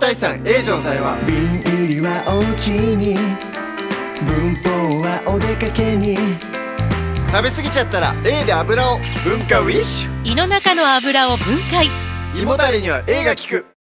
大産 A 城剤は。瓶入りはお家に文法はお出かけに。食べ過ぎちゃったら A で油を。分解ウィッシュ。胃の中の油を分解。胃もたれには A が効く。